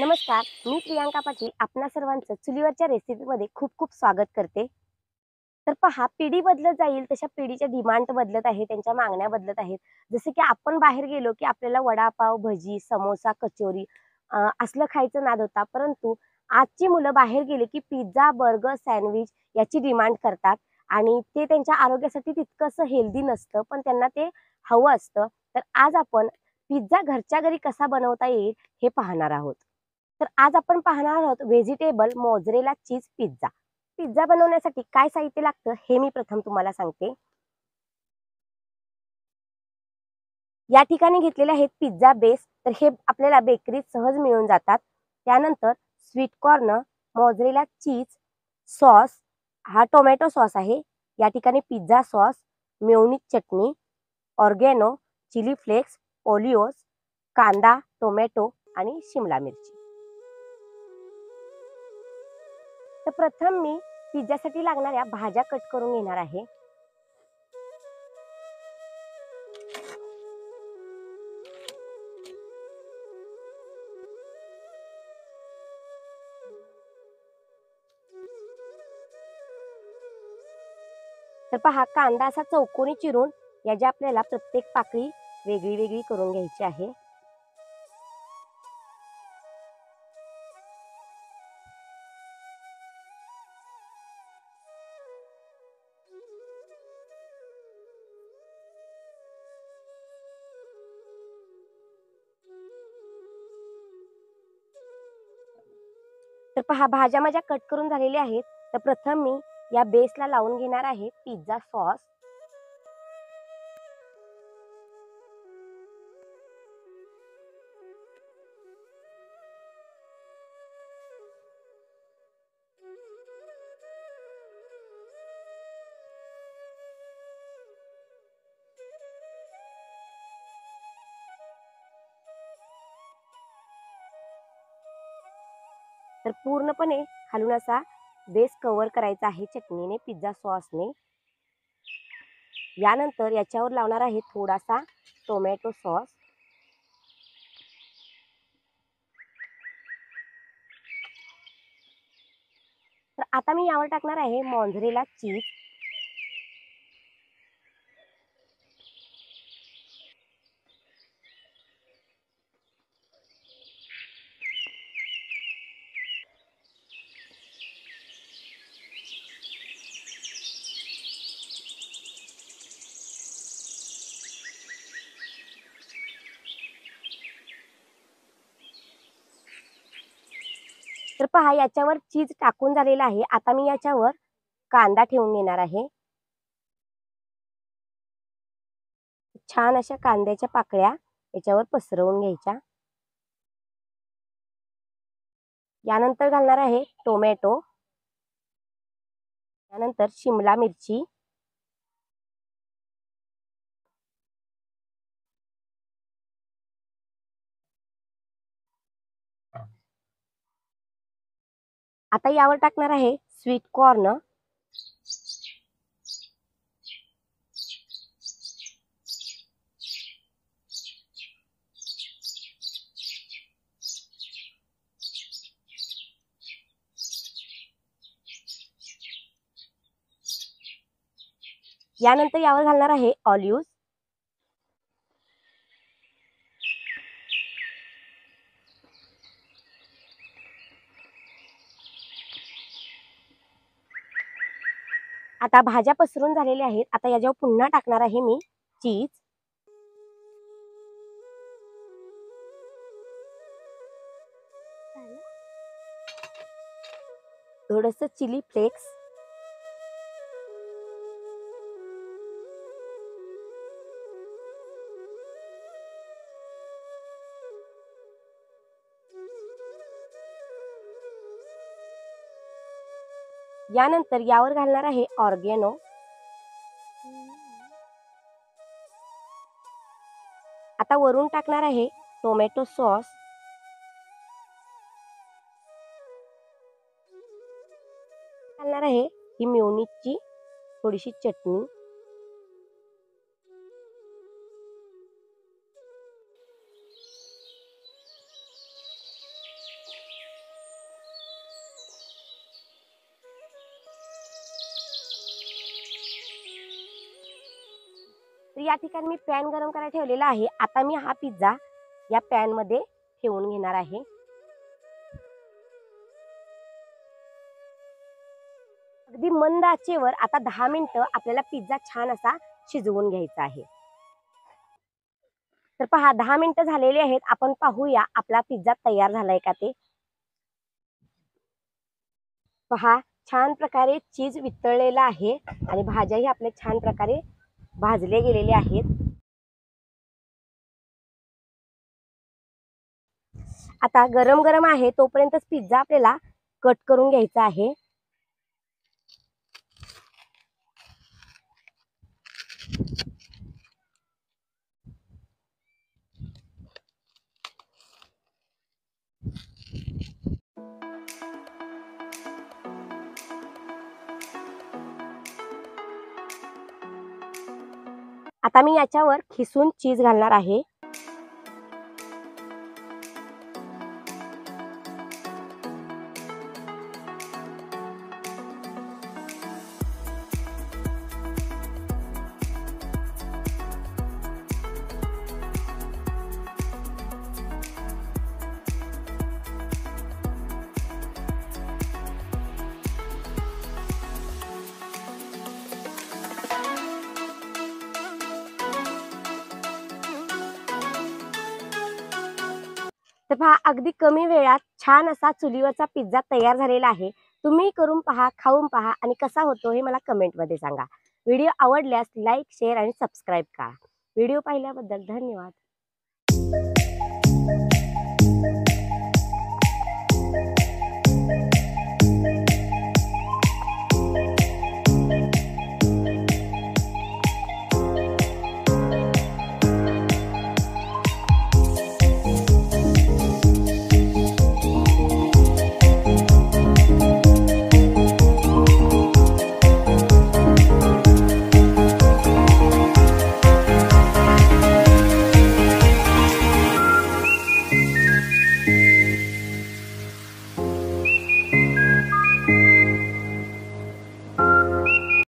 नमस्कार मी प्रियांका पाटील आपणा सर्वांचं चुलीवरच्या रेसिपीमध्ये खूप खूप स्वागत करते. तर पहा पिढी बदलत जाईल तशा पिढीच्या डिमांड बदलत आहे त्यांच्या मागण्या बदलत आहेत. जसे की आपण बाहेर गेलो की आपल्याला वडापाव भजी समोसा कचोरी असलं खायचं नाद होता. परंतु आजची मुलं बाहेर गेले की पिझ्झा बर्गर सँडविच याची डिमांड करतात. आणि ते त्यांच्या आरोग्यासाठी तितकंसं हेल्दी नसतं पण त्यांना ते हवं असतं. तर आज आपण पिझ्झा घरच्या घरी कसा बनवता येईल हे पाहणार आहोत. तर आज आपण पाहणार आहोत vegetable mozzarella cheese pizza. Pizza बनवण्यासाठी काय साहित्य लागतं हे मी प्रथम तुम्हाला सांगते. या ठिकाणी घेतलेले आहेत पिझ्झा बेस तर हे आपल्याला बेकरीत सहज मिळून जातात. त्यानंतर sweet corn mozzarella cheese sauce हा टोमॅटो सॉस आहे. या ठिकाणी पिझ्झा सॉस मेयोनीज चटणी ऑर्गॅनो चिली फ्लेक्स ओलिओस कांदा टोमॅटो आणि शिमला मिरची. तर प्रथम मी पिझ्झासाठी लागणाऱ्या भाज्या कट करून घेणार आहे. तर पहा कांदा असा चौकोनी चिरून याची आपल्याला प्रत्येक पाकळी वेगळी वेगळी करून घ्यायची आहे. तर पहा भाज्या माझ्या कट करून झालेल्या आहेत. तर प्रथम मी या बेसला लावून घेणार आहे पिझ्झा सॉस तर पूर्णपणे खालून असा बेस कव्हर करायचा आहे चटणीने पिझ्झा सॉसने यानंतर याच्यावर लावणार आहे थोडासा टोमॅटो सॉस तर आता मी यावर टाकणार आहे मॉन्झरेला चीज तर पहा याच्यावर चीज टाकून झालेला आहे. आता मी याच्यावर कांदा ठेवून घेणार आहे. छान अशा कांद्याच्या पाकळ्या याच्यावर पसरवून घ्यायच्या. यानंतर घालणार आहे टोमॅटो. त्यानंतर शिमला मिरची. आता यावर टाकणार आहे स्वीट कॉर्न. यानंतर यावर घालणार आहे ऑलिव्ह आता भाज्या पसरून झालेल्या आहेत. आता याच्यावर पुन्हा टाकणार आहे मी चीज. थोडस चिली फ्लेक्स. यानंतर यावर घालणार आहे ऑर्गेनो. आता वरून टाकणार आहे टोमॅटो सॉस. घालणार आहे ही म्युनिकची थोडीशी चटणी. तर या ठिकाणी मी पॅन गरम करायला ठेवलेला आहे. आता मी हा पिझ्झा या पॅनमध्ये ठेवून घेणार आहे. अगदी मंद आचेवर आता दहा मिनिटं आपल्याला पिझ्झा छान असा शिजवून घ्यायचा आहे. तर पहा दहा मिनिटं झालेली आहेत. आपण पाहूया आपला पिझ्झा तयार झालाय का ते. पहा छान प्रकारे चीज वितळलेला आहे आणि भाज्याही आपल्या छान प्रकारे भाजले गेलेले आहेत. आता गरम गरम आहे तोपर्यंतच पिझ्झा आपल्याला कट करून घ्यायचा आहे. आता मी याच्यावर खिसून चीज घालणार आहे. तर पहा अगदी कमी वेळात छान असा चुलीवरचा पिझ्झा तयार झालेला आहे. तुम्ही करून पहा खाऊन पहा आणि कसा होतो हे मला कमेंटमध्ये सांगा. व्हिडिओ आवडल्यास लाईक शेअर आणि सबस्क्राईब करा. व्हिडिओ पाहिल्याबद्दल धन्यवाद.